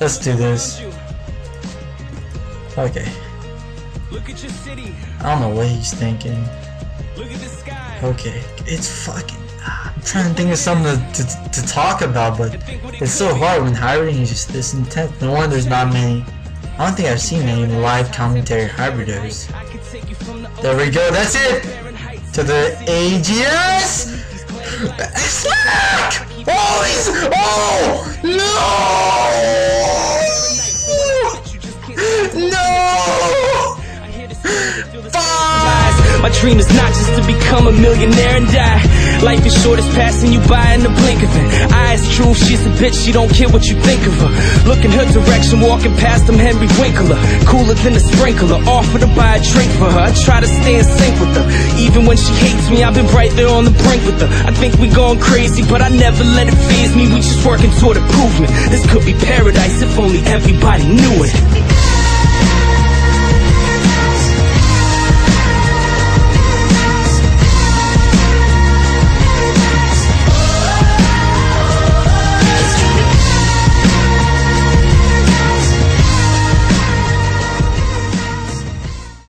Let's do this. Okay. Look at your city. I don't know what he's thinking. Look at the sky. Okay, it's fucking. Ah, I'm trying to think of something to, to, to talk about, but it's so hard when hybriding is just this intense. No wonder there's not many. I don't think I've seen any live commentary hybriders. I can take you from the There we go, that's it! To the AGS! Slack! Oh, he's. Oh! No! No! Fuck! My dream is not just to become a millionaire and die. Life is short as passing you by in the blink of it. Eyes true, she's a bitch, she don't care what you think of her. Look in her direction, walking past them Henry Winkler. Cooler than a sprinkler, offer to buy a drink for her. I try to stay in sync with her. Even when she hates me, I've been right there on the brink with her. I think we going crazy, but I never let it phase me. We just working toward improvement. This could be paradise if only everybody knew it.